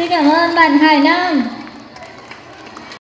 xin cảm ơn bạn Hải Nam.